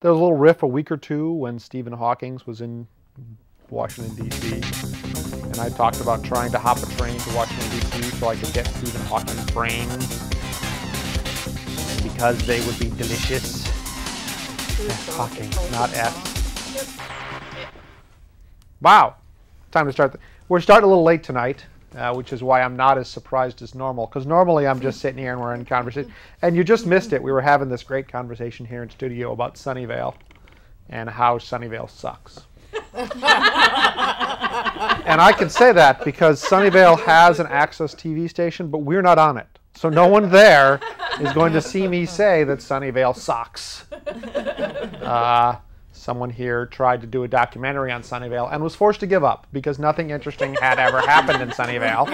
there was a little riff a week or two when Stephen Hawking was in Washington, D.C. And I talked about trying to hop a train to Washington, D.C. so I could get Stephen Hawking's brains. Because they would be delicious. Hawking, not S. Wow. Time to start. We're starting a little late tonight uh, which is why I'm not as surprised as normal. Because normally I'm just sitting here and we're in conversation. And you just missed it. We were having this great conversation here in studio about Sunnyvale and how Sunnyvale sucks. and I can say that because Sunnyvale has an access TV station, but we're not on it. So no one there is going to see me say that Sunnyvale sucks. Uh, someone here tried to do a documentary on Sunnyvale and was forced to give up because nothing interesting had ever happened in Sunnyvale.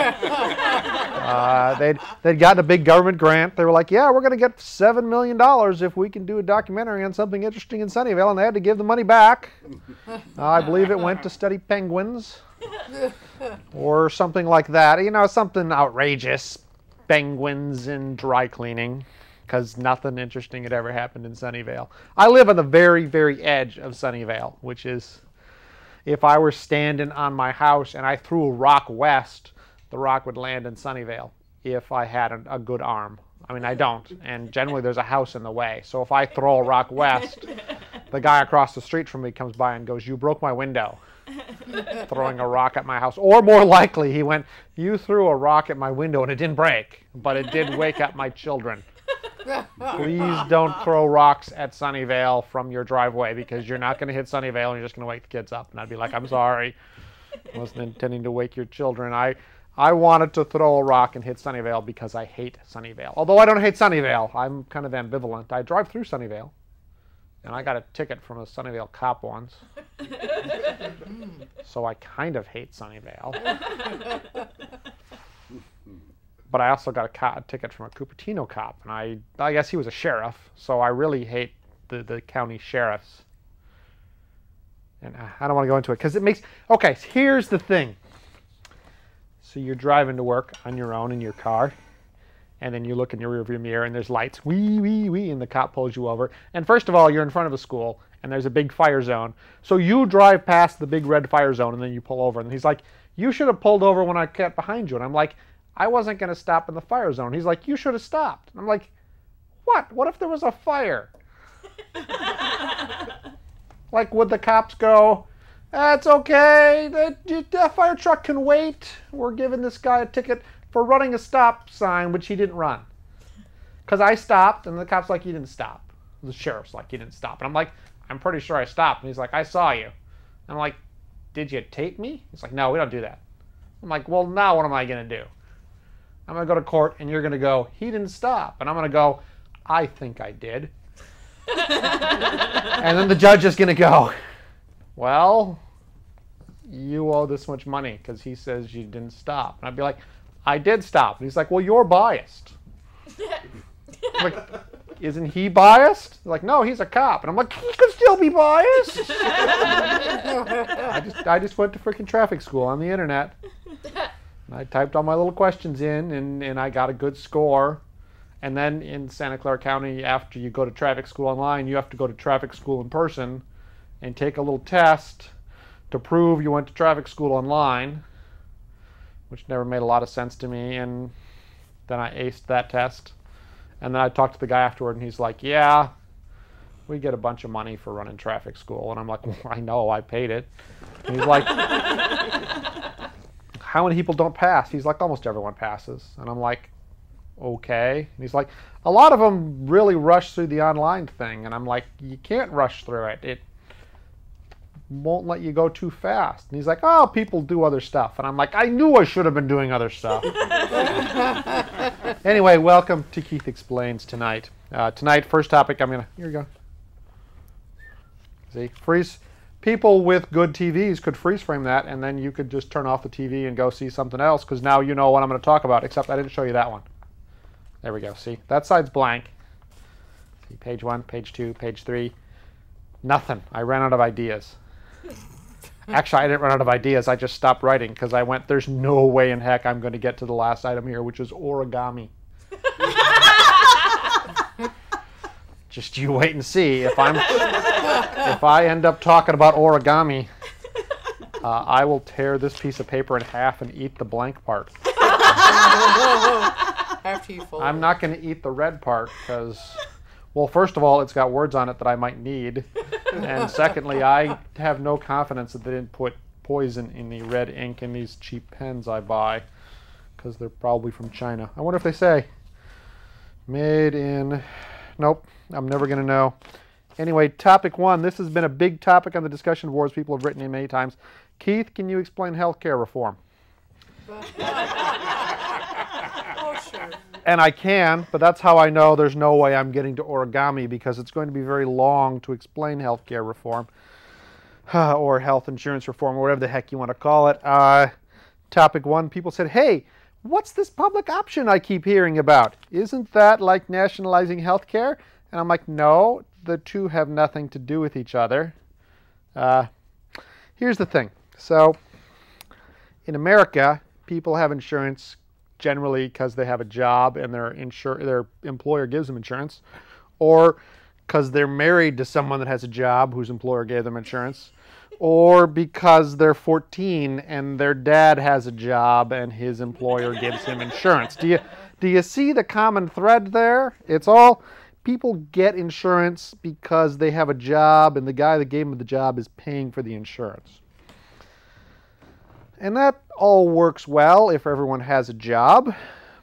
Uh, they'd, they'd gotten a big government grant. They were like, yeah, we're going to get $7 million if we can do a documentary on something interesting in Sunnyvale. And they had to give the money back. Uh, I believe it went to study penguins or something like that. You know, something outrageous. Penguins and dry cleaning because nothing interesting had ever happened in Sunnyvale. I live on the very, very edge of Sunnyvale, which is if I were standing on my house and I threw a rock west, the rock would land in Sunnyvale if I had a, a good arm. I mean, I don't, and generally there's a house in the way. So if I throw a rock west, the guy across the street from me comes by and goes, "You broke my window." throwing a rock at my house. Or more likely, he went, You threw a rock at my window and it didn't break, but it did wake up my children. Please don't throw rocks at Sunnyvale from your driveway because you're not going to hit Sunnyvale and you're just going to wake the kids up. And I'd be like, I'm sorry. I wasn't intending to wake your children. I, I wanted to throw a rock and hit Sunnyvale because I hate Sunnyvale. Although I don't hate Sunnyvale, I'm kind of ambivalent. I drive through Sunnyvale. And I got a ticket from a Sunnyvale cop once. so I kind of hate Sunnyvale but I also got a, a, ticket from a Cupertino cop, and I I guess he was a sheriff, so I really hate the the county sheriffs. And uh, I don't want to go into it because it makes okay. Here's the thing. So you're driving to work on your own in your car, and then you look in your rearview mirror and there's lights, wee wee wee, and the cop pulls you over. And first of all, you're in front of a school and there's a big fire zone. So you drive past the big red fire zone and then you pull over. And he's like, "You should have pulled over when I kept behind you." And I'm like, I wasn't going to stop in the fire zone. He's like, you should have stopped. I'm like, what? What if there was a fire? like, would the cops go, that's okay, that, that fire truck can wait. We're giving this guy a ticket for running a stop sign, which he didn't run. Because I stopped, and the cop's like, you didn't stop. The sheriff's like, you didn't stop. And I'm like, I'm pretty sure I stopped. And he's like, I saw you. I'm like, did you tape me? He's like, no, we don't do that. I'm like, well, now what am I going to do? I'm going to go to court and you're going to go, he didn't stop. And I'm going to go, I think I did. and then the judge is going to go, well, you owe this much money because he says you didn't stop. And I'd be like, I did stop. And he's like, well, you're biased. like, isn't he biased? Like, no, he's a cop. And I'm like, he could still be biased. I just, I just went to freaking traffic school on the internet. I typed all my little questions in and, and I got a good score. And then in Santa Clara County, after you go to traffic school online, you have to go to traffic school in person and take a little test to prove you went to traffic school online, which never made a lot of sense to me. And then I aced that test. And then I talked to the guy afterward, and he's like, Yeah, we get a bunch of money for running traffic school. And I'm like, well, I know, I paid it. And he's like, how many people don't pass? He's like, almost everyone passes. And I'm like, okay. And he's like, a lot of them really rush through the online thing. And I'm like, you can't rush through it. It won't let you go too fast. And he's like, oh, people do other stuff. And I'm like, I knew I should have been doing other stuff. anyway, welcome to Keith Explains tonight. Uh, tonight, first topic, I'm going to, here you go. See, freeze people with good TVs could freeze frame that, and then you could just turn off the TV and go see something else because now you know what I'm going to talk about, except I didn't show you that one. There we go. See, that side's blank. See, page one, page two, page three. Nothing. I ran out of ideas. Actually, I didn't run out of ideas. I just stopped writing because I went, there's no way in heck I'm going to get to the last item here, which is origami. Just you wait and see. If I'm if I end up talking about origami, uh, I will tear this piece of paper in half and eat the blank part. After you fold. I'm not going to eat the red part because, well, first of all, it's got words on it that I might need, and secondly, I have no confidence that they didn't put poison in the red ink in these cheap pens I buy because they're probably from China. I wonder if they say made in. Nope, I'm never going to know. Anyway, topic one. This has been a big topic on the discussion boards. People have written in many times. Keith, can you explain healthcare reform? oh, sure. And I can, but that's how I know there's no way I'm getting to origami because it's going to be very long to explain healthcare reform or health insurance reform or whatever the heck you want to call it. Uh, topic one people said, hey, what's this public option I keep hearing about? Isn't that like nationalizing healthcare? And I'm like, no, the two have nothing to do with each other. Uh, here's the thing. So, in America, people have insurance generally because they have a job and their insur- their employer gives them insurance, or because they're married to someone that has a job whose employer gave them insurance, or because they're 14 and their dad has a job and his employer gives him insurance. Do you do you see the common thread there? It's all people get insurance because they have a job and the guy that gave them the job is paying for the insurance. And that all works well if everyone has a job,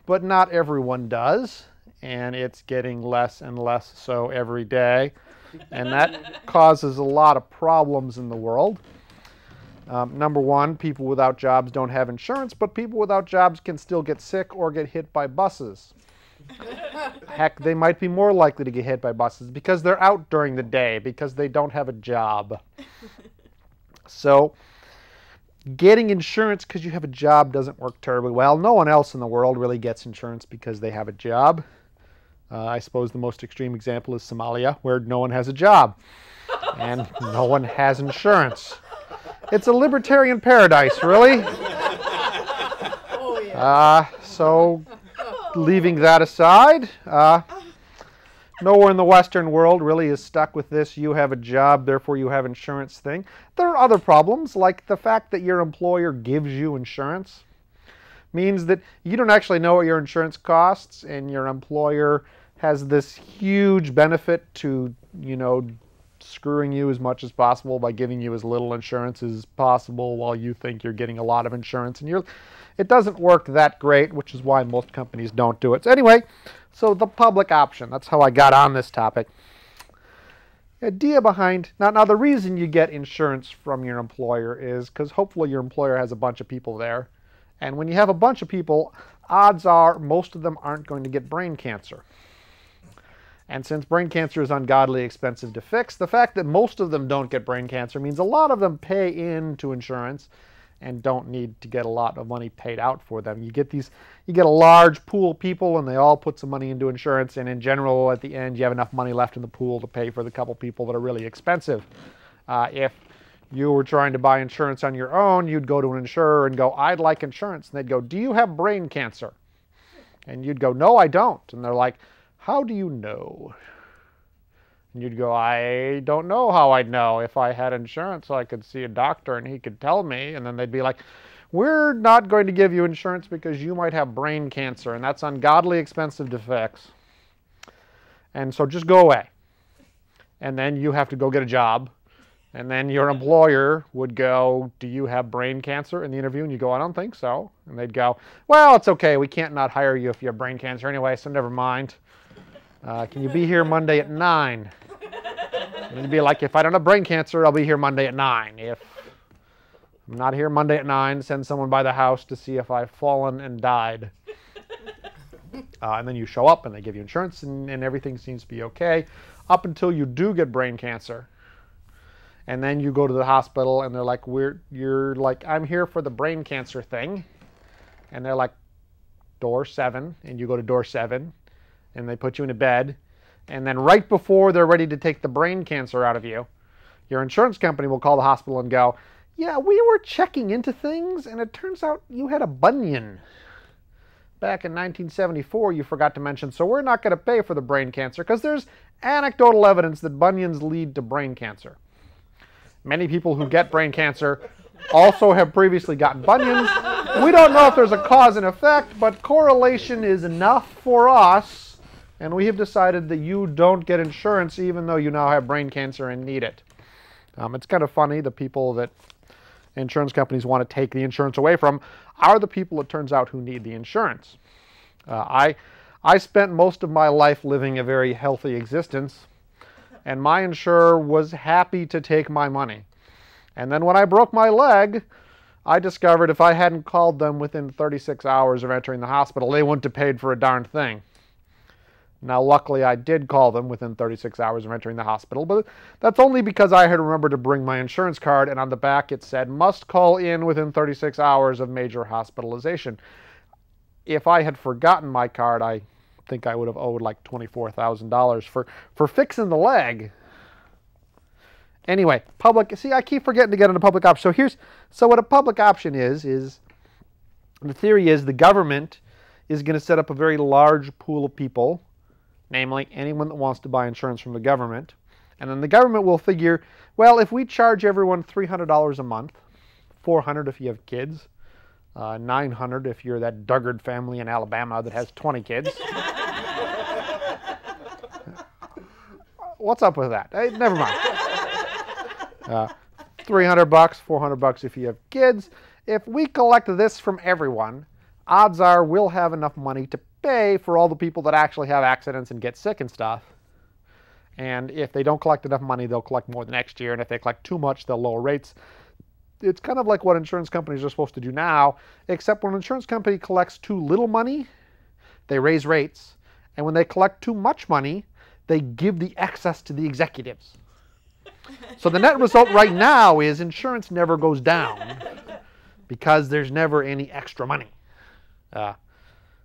but not everyone does. And it's getting less and less so every day. And that causes a lot of problems in the world. Um, number one, people without jobs don't have insurance, but people without jobs can still get sick or get hit by buses. Heck, they might be more likely to get hit by buses because they're out during the day because they don't have a job. So, getting insurance because you have a job doesn't work terribly well. No one else in the world really gets insurance because they have a job. Uh, I suppose the most extreme example is Somalia, where no one has a job and no one has insurance. It's a libertarian paradise, really. Oh, yeah. Uh, so, leaving that aside, uh, nowhere in the Western world really is stuck with this you have a job, therefore you have insurance thing. There are other problems, like the fact that your employer gives you insurance means that you don't actually know what your insurance costs, and your employer has this huge benefit to, you know, screwing you as much as possible by giving you as little insurance as possible while you think you're getting a lot of insurance and you're it doesn't work that great which is why most companies don't do it. So anyway so the public option that's how i got on this topic. Idea behind now now the reason you get insurance from your employer is because hopefully your employer has a bunch of people there. And when you have a bunch of people odds are most of them aren't going to get brain cancer. And since brain cancer is ungodly expensive to fix, the fact that most of them don't get brain cancer means a lot of them pay into insurance and don't need to get a lot of money paid out for them. You get these you get a large pool of people and they all put some money into insurance and in general at the end you have enough money left in the pool to pay for the couple people that are really expensive. Uh, if you were trying to buy insurance on your own, you'd go to an insurer and go, I'd like insurance. And they'd go, Do you have brain cancer? And you'd go, No, I don't. And they're like, how do you know? And you'd go, I don't know how I'd know. If I had insurance, so I could see a doctor and he could tell me. And then they'd be like, We're not going to give you insurance because you might have brain cancer, and that's ungodly expensive to fix. And so just go away. And then you have to go get a job. And then your employer would go, Do you have brain cancer in the interview? And you go, I don't think so. And they'd go, Well, it's okay. We can't not hire you if you have brain cancer anyway, so never mind. Uh, can you be here Monday at 9? And it'd be like, if I don't have brain cancer, I'll be here Monday at 9. If I'm not here Monday at 9, send someone by the house to see if I've fallen and died. Uh, and then you show up and they give you insurance and, and everything seems to be okay up until you do get brain cancer. And then you go to the hospital and they're like, We're, you're like, I'm here for the brain cancer thing. And they're like, door seven. And you go to door seven and they put you in a bed. And then right before they're ready to take the brain cancer out of you, your insurance company will call the hospital and go, Yeah, we were checking into things, and it turns out you had a bunion. Back in 1974, you forgot to mention, so we're not going to pay for the brain cancer because there's anecdotal evidence that bunions lead to brain cancer. Many people who get brain cancer also have previously gotten bunions. We don't know if there's a cause and effect, but correlation is enough for us, and we have decided that you don't get insurance even though you now have brain cancer and need it. Um, it's kind of funny, the people that insurance companies want to take the insurance away from are the people, it turns out, who need the insurance. Uh, I, I spent most of my life living a very healthy existence, and my insurer was happy to take my money. And then when I broke my leg, I discovered if I hadn't called them within 36 hours of entering the hospital, they wouldn't have paid for a darn thing. Now, luckily, I did call them within 36 hours of entering the hospital, but that's only because I had remembered to bring my insurance card, and on the back it said, must call in within 36 hours of major hospitalization. If I had forgotten my card, I think I would have owed like $24,000 for, for fixing the leg. Anyway, public, see, I keep forgetting to get into public option. So here's, so what a public option is, is the theory is the government is going to set up a very large pool of people namely anyone that wants to buy insurance from the government. And then the government will figure, well, if we charge everyone $300 a month, 400 if you have kids, uh, 900 if you're that Duggard family in Alabama that has 20 kids. What's up with that? Hey, never mind. Uh, 300 bucks, 400 bucks if you have kids. If we collect this from everyone, odds are we'll have enough money to pay for all the people that actually have accidents and get sick and stuff. And if they don't collect enough money, they'll collect more the next year. And if they collect too much, they'll lower rates. It's kind of like what insurance companies are supposed to do now, except when an insurance company collects too little money, they raise rates. And when they collect too much money, they give the excess to the executives. So the net result right now is insurance never goes down because there's never any extra money. Uh,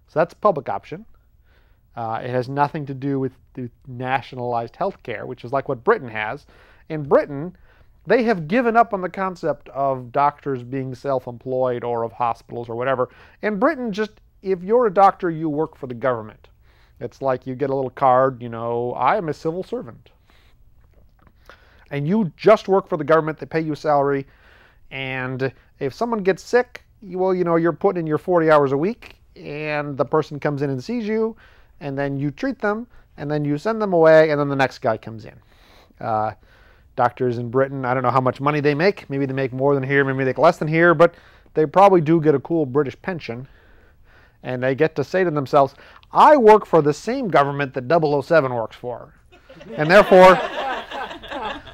so that's public option. Uh, it has nothing to do with, the nationalized health care, which is like what Britain has. In Britain, they have given up on the concept of doctors being self-employed or of hospitals or whatever. In Britain, just if you're a doctor, you work for the government. It's like you get a little card, you know, I am a civil servant. And you just work for the government, they pay you a salary, and if someone gets sick, well, you know, you're putting in your 40 hours a week, and the person comes in and sees you, and then you treat them, and then you send them away, and then the next guy comes in. Uh, doctors in Britain, I don't know how much money they make. Maybe they make more than here, maybe they make less than here, but they probably do get a cool British pension. And they get to say to themselves, I work for the same government that 007 works for. And therefore,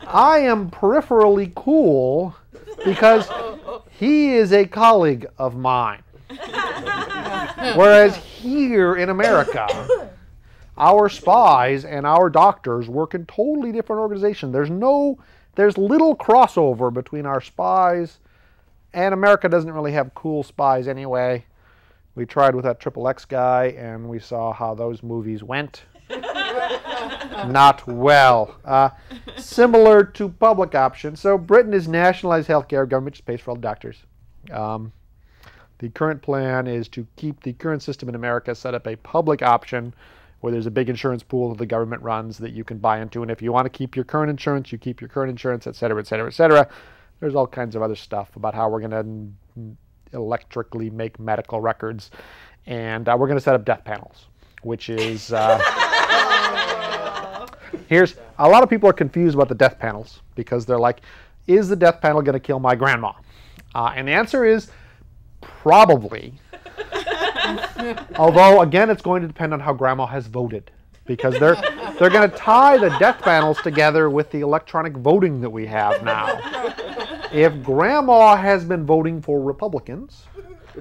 I am peripherally cool because he is a colleague of mine. Whereas here in America, our spies and our doctors work in totally different organizations. There's no, there's little crossover between our spies, and America doesn't really have cool spies anyway. We tried with that Triple X guy, and we saw how those movies went. Not well. Uh, similar to public option. So Britain is nationalized healthcare. Government just pays for all the doctors. Um, the current plan is to keep the current system in America, set up a public option where there's a big insurance pool that the government runs that you can buy into. And if you want to keep your current insurance, you keep your current insurance, et cetera, et cetera, et cetera. There's all kinds of other stuff about how we're going to electrically make medical records. And uh, we're going to set up death panels, which is. Uh, here's a lot of people are confused about the death panels because they're like, is the death panel going to kill my grandma? Uh, and the answer is Probably. Although, again, it's going to depend on how grandma has voted. Because they're, they're going to tie the death panels together with the electronic voting that we have now. If grandma has been voting for Republicans,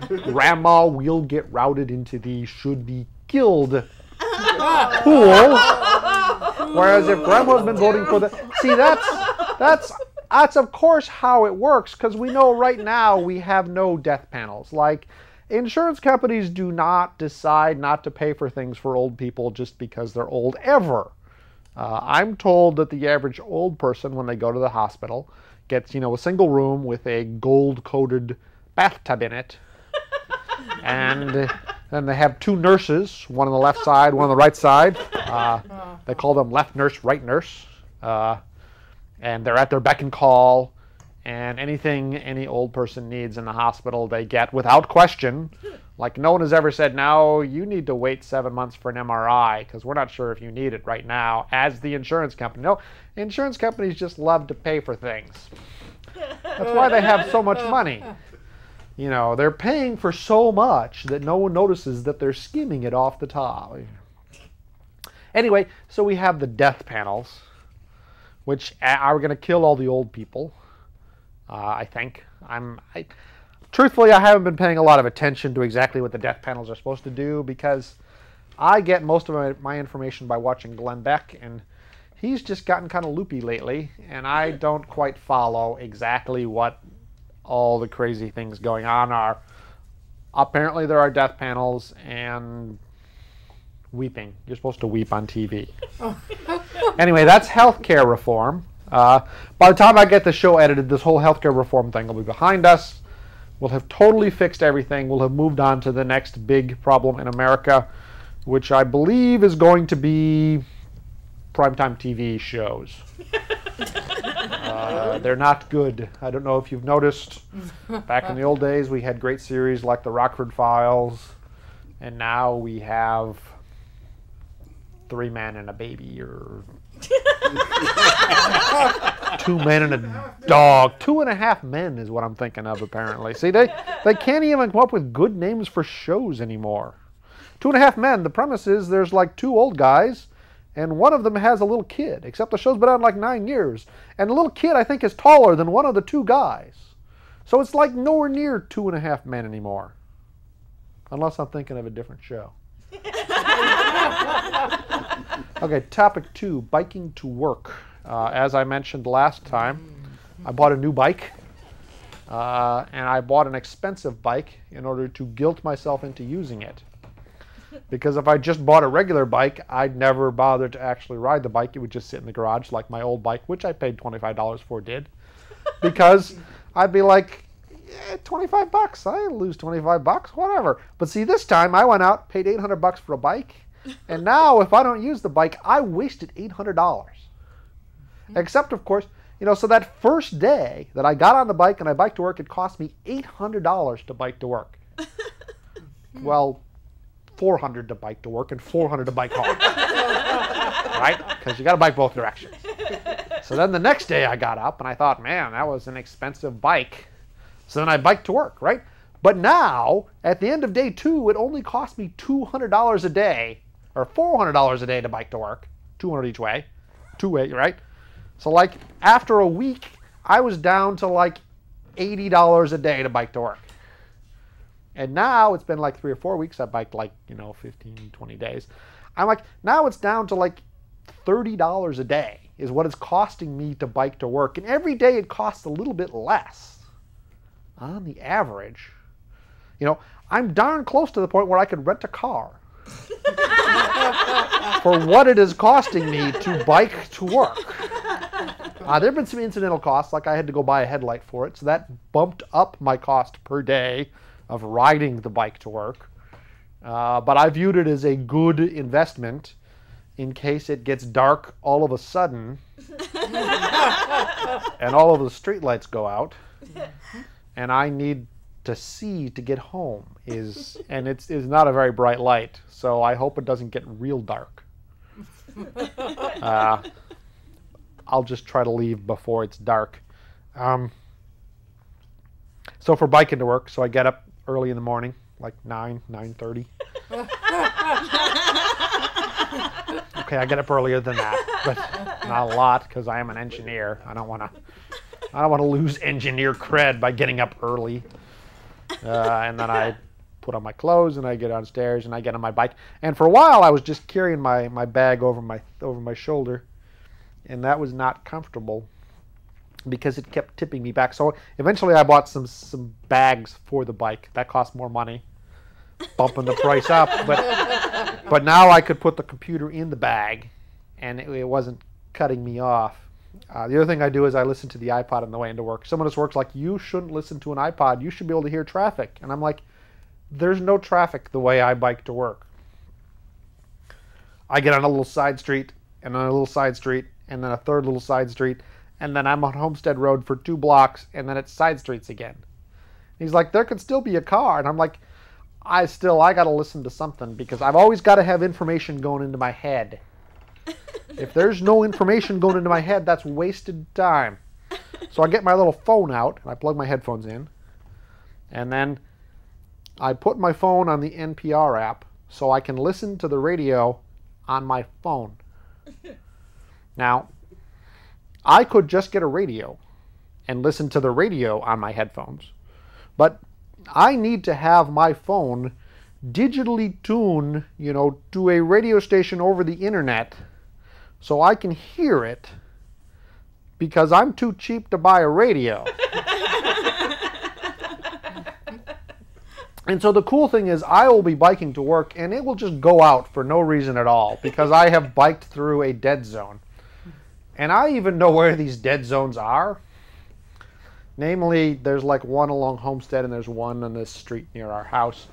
grandma will get routed into the should be killed pool. Whereas if grandma's been voting for the. See, that's, that's that's of course how it works because we know right now we have no death panels. Like insurance companies do not decide not to pay for things for old people just because they're old ever. Uh, I'm told that the average old person when they go to the hospital gets, you know, a single room with a gold-coated bathtub in it. and Then they have two nurses, one on the left side, one on the right side. Uh, they call them left nurse, right nurse. Uh, and they're at their beck and call. And anything any old person needs in the hospital, they get without question. Like no one has ever said, "No, you need to wait seven months for an MRI because we're not sure if you need it right now." As the insurance company, no, insurance companies just love to pay for things. That's why they have so much money. You know, they're paying for so much that no one notices that they're skimming it off the top. Anyway, so we have the death panels, which are going to kill all the old people. Uh, I think. I'm. I, truthfully, I haven't been paying a lot of attention to exactly what the death panels are supposed to do because I get most of my, my information by watching Glenn Beck, and he's just gotten kind of loopy lately, and I don't quite follow exactly what all the crazy things going on are. Apparently, there are death panels and weeping. You're supposed to weep on TV. anyway, that's healthcare reform. Uh, by the time I get the show edited, this whole healthcare reform thing will be behind us. We'll have totally fixed everything. We'll have moved on to the next big problem in America, which I believe is going to be primetime TV shows. uh, they're not good. I don't know if you've noticed. Back in the old days, we had great series like The Rockford Files, and now we have Three Men and a Baby or two men and a dog. Two and a half men is what I'm thinking of, apparently. See, they, they can't even come up with good names for shows anymore. Two and a half men, the premise is there's like two old guys, and one of them has a little kid, except the show's been on like nine years. And the little kid, I think, is taller than one of the two guys. So it's like nowhere near two and a half men anymore. Unless I'm thinking of a different show. okay, topic two biking to work. Uh, as I mentioned last time, I bought a new bike. Uh, and I bought an expensive bike in order to guilt myself into using it. Because if I just bought a regular bike, I'd never bother to actually ride the bike. It would just sit in the garage like my old bike, which I paid $25 for, did. Because I'd be like, yeah, 25 bucks. I lose 25 bucks, whatever. But see, this time I went out, paid 800 bucks for a bike, and now if I don't use the bike, I wasted $800. Except, of course, you know, so that first day that I got on the bike and I biked to work, it cost me $800 to bike to work. Hmm. well, 400 to bike to work and 400 to bike home. right? Because you got to bike both directions. So then the next day I got up and I thought, man, that was an expensive bike. So then I biked to work, right? But now, at the end of day two, it only cost me $200 a day, or $400 a day to bike to work, 200 each way, two way, right? So like after a week, I was down to like $80 a day to bike to work. And now it's been like three or four weeks. I biked like, you know, 15, 20 days. I'm like, now it's down to like $30 a day is what it's costing me to bike to work. And every day it costs a little bit less on the average. You know, I'm darn close to the point where I could rent a car for what it is costing me to bike to work. Uh, there have been some incidental costs, like I had to go buy a headlight for it, so that bumped up my cost per day of riding the bike to work. Uh, but I viewed it as a good investment in case it gets dark all of a sudden and all of the streetlights go out and I need to see to get home is and it's is not a very bright light so I hope it doesn't get real dark. Uh, I'll just try to leave before it's dark. Um, so for biking to work, so I get up early in the morning, like 9, 9.30. okay, I get up earlier than that, but not a lot because I am an engineer. I don't want to. I don't want to lose engineer cred by getting up early. Uh, and then I put on my clothes and I get downstairs and I get on my bike. And for a while, I was just carrying my, my bag over my over my shoulder, and that was not comfortable because it kept tipping me back. So eventually, I bought some some bags for the bike. That cost more money, bumping the price up. But but now I could put the computer in the bag, and it, it wasn't cutting me off. Uh, the other thing I do is I listen to the iPod on the way into work. Someone just works like you shouldn't listen to an iPod. You should be able to hear traffic, and I'm like, there's no traffic the way I bike to work. I get on a little side street and then a little side street and then a third little side street and then I'm on Homestead Road for two blocks and then it's side streets again. He's like, there could still be a car. And I'm like, I still, I got to listen to something because I've always got to have information going into my head. If there's no information going into my head, that's wasted time. So I get my little phone out and I plug my headphones in. And then I put my phone on the NPR app so I can listen to the radio on my phone. now, I could just get a radio and listen to the radio on my headphones, but I need to have my phone digitally tuned, you know, to a radio station over the internet so I can hear it because I'm too cheap to buy a radio. And so the cool thing is I will be biking to work and it will just go out for no reason at all because I have biked through a dead zone. And I even know where these dead zones are. Namely, there's like one along Homestead and there's one on this street near our house.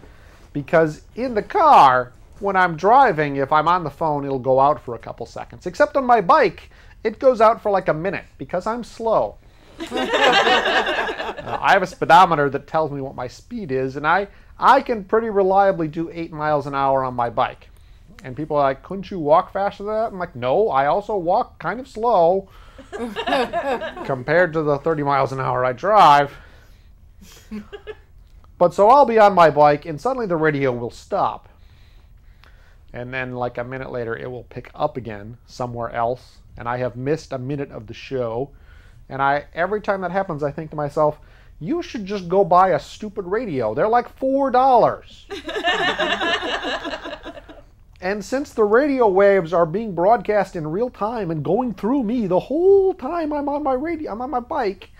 Because in the car, when I'm driving, if I'm on the phone, it'll go out for a couple seconds. Except on my bike, it goes out for like a minute because I'm slow. uh, I have a speedometer that tells me what my speed is, and I, I can pretty reliably do 8 miles an hour on my bike. And people are like, couldn't you walk faster than that? I'm like, no, I also walk kind of slow compared to the 30 miles an hour I drive. but so I'll be on my bike, and suddenly the radio will stop. And then, like a minute later, it will pick up again somewhere else, and I have missed a minute of the show. And I every time that happens, I think to myself, you should just go buy a stupid radio. They're like four dollars. and since the radio waves are being broadcast in real time and going through me the whole time I'm on my radio, I'm on my bike,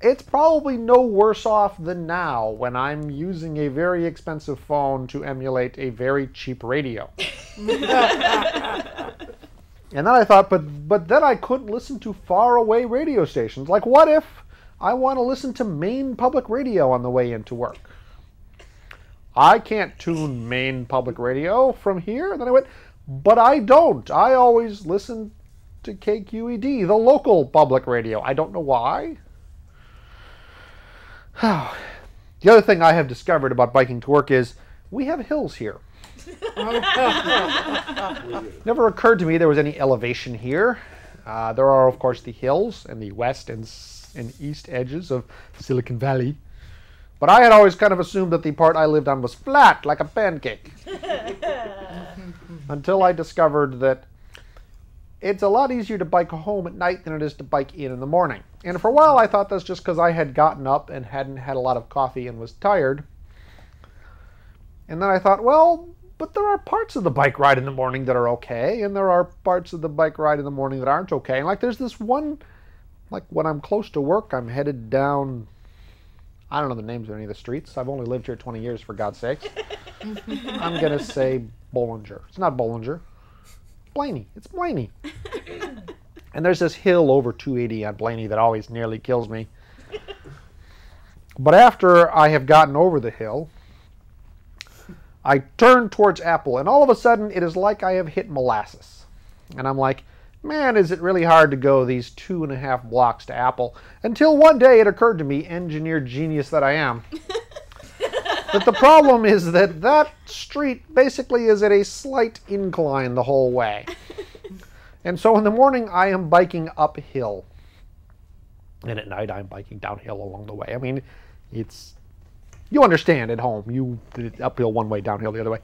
it's probably no worse off than now when I'm using a very expensive phone to emulate a very cheap radio. And then I thought, but but then I couldn't listen to far away radio stations. Like, what if I want to listen to Maine Public Radio on the way into work? I can't tune Maine Public Radio from here. And then I went, but I don't. I always listen to KQED, the local public radio. I don't know why. the other thing I have discovered about biking to work is we have hills here. Never occurred to me there was any elevation here. Uh, there are, of course, the hills and the west and, and east edges of Silicon Valley. But I had always kind of assumed that the part I lived on was flat, like a pancake. Until I discovered that it's a lot easier to bike home at night than it is to bike in in the morning. And for a while I thought that's just because I had gotten up and hadn't had a lot of coffee and was tired. And then I thought, well, but there are parts of the bike ride in the morning that are okay, and there are parts of the bike ride in the morning that aren't okay. And like there's this one, like when I'm close to work, I'm headed down. I don't know the names of any of the streets. I've only lived here 20 years, for God's sakes. I'm gonna say Bollinger. It's not Bollinger. Blaney. It's Blaney. and there's this hill over 280 on Blaney that always nearly kills me. But after I have gotten over the hill, I turn towards Apple, and all of a sudden it is like I have hit molasses. And I'm like, man, is it really hard to go these two and a half blocks to Apple? Until one day it occurred to me, engineer genius that I am, that the problem is that that street basically is at a slight incline the whole way. And so in the morning I am biking uphill. And at night I'm biking downhill along the way. I mean, it's you understand at home. You did uphill one way, downhill the other way.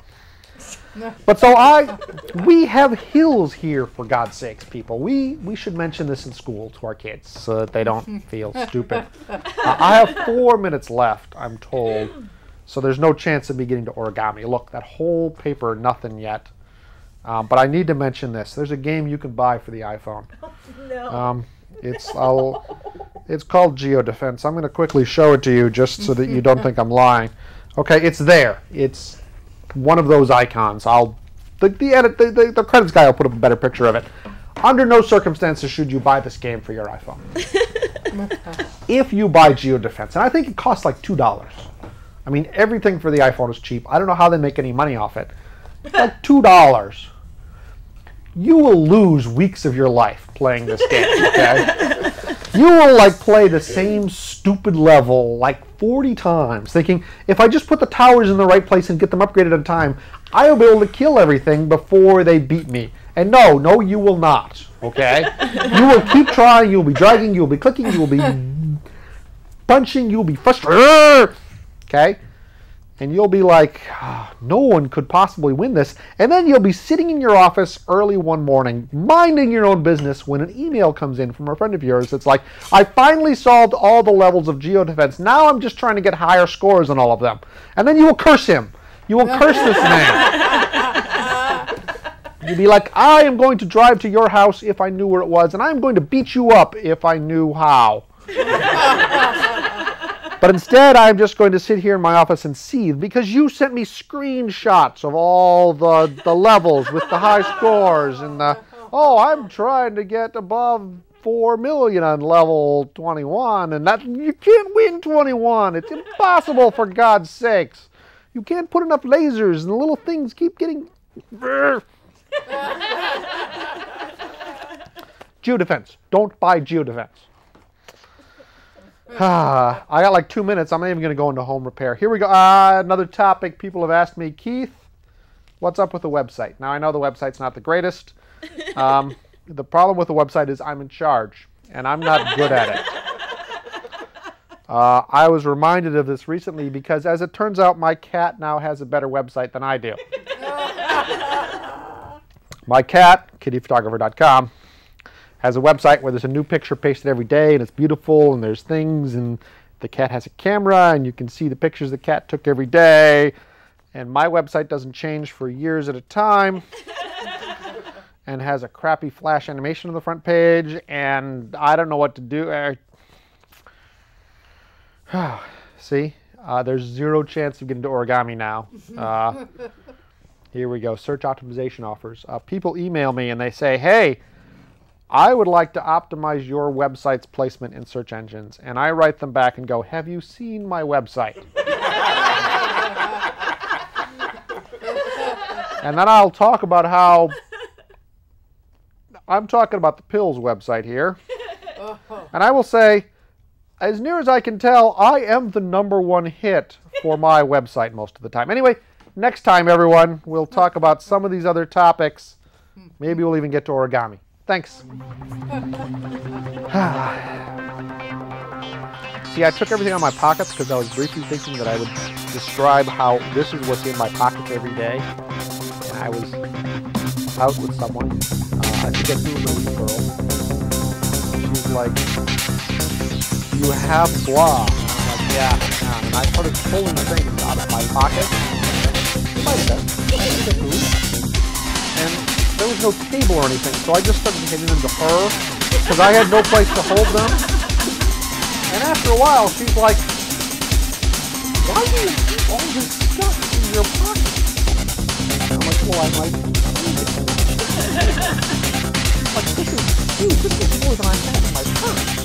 But so I, we have hills here for God's sakes, people. We we should mention this in school to our kids so that they don't feel stupid. Uh, I have four minutes left, I'm told, so there's no chance of me getting to origami. Look, that whole paper, nothing yet. Um, but I need to mention this. There's a game you can buy for the iPhone. No. Um, it's I'll, it's called GeoDefense. I'm going to quickly show it to you just so that you don't think I'm lying. Okay, it's there. It's one of those icons. I'll the the edit the, the, the credits guy will put up a better picture of it. Under no circumstances should you buy this game for your iPhone. if you buy GeoDefense, and I think it costs like two dollars. I mean, everything for the iPhone is cheap. I don't know how they make any money off it. Like two dollars. You will lose weeks of your life playing this game. Okay. you will like play the same stupid level like 40 times, thinking if I just put the towers in the right place and get them upgraded on time, I'll be able to kill everything before they beat me. And no, no, you will not. Okay? you will keep trying. You'll be dragging. You'll be clicking. You'll be punching. You'll be frustrated. Okay? And you'll be like, oh, no one could possibly win this. And then you'll be sitting in your office early one morning, minding your own business, when an email comes in from a friend of yours that's like, I finally solved all the levels of GeoDefense. Now I'm just trying to get higher scores on all of them. And then you will curse him. You will curse this man. You'd be like, I am going to drive to your house if I knew where it was, and I'm going to beat you up if I knew how. but instead, I'm just going to sit here in my office and seethe because you sent me screenshots of all the, the levels with the high scores and the, oh, I'm trying to get above 4 million on level 21, and that you can't win 21. It's impossible, for God's sakes. You can't put enough lasers, and the little things keep getting. GeoDefense. Don't buy GeoDefense. I got like two minutes. I'm not even going to go into home repair. Here we go. Uh, another topic people have asked me, Keith, what's up with the website? Now, I know the website's not the greatest. Um, the problem with the website is I'm in charge, and I'm not good at it. Uh, I was reminded of this recently because, as it turns out, my cat now has a better website than I do. my cat, kittyphotographer.com, has a website where there's a new picture pasted every day and it's beautiful and there's things and the cat has a camera and you can see the pictures the cat took every day. And my website doesn't change for years at a time and has a crappy flash animation on the front page and I don't know what to do. See, uh, there's zero chance of getting to origami now. Uh, here we go. Search optimization offers. Uh, people email me and they say, hey, I would like to optimize your website's placement in search engines. And I write them back and go, have you seen my website? and then I'll talk about how I'm talking about the pills website here. And I will say, as near as I can tell, I am the number one hit for my website most of the time. Anyway, next time, everyone, we'll talk about some of these other topics. Maybe we'll even get to origami. Thanks. See, I took everything out of my pockets because I was briefly thinking that I would describe how this is what's in my pockets every day. And I was out with someone. Uh, I think I knew a little girl. She's like, you have blah. Like, yeah. And I started pulling things out of my pocket. And there was no table or anything, so I just started handing them to her because I had no place to hold them. And after a while, she's like, why do you keep all this stuff in your pocket? I'm like, well, I might need it. like, this is, dude, this is more than I had in my purse.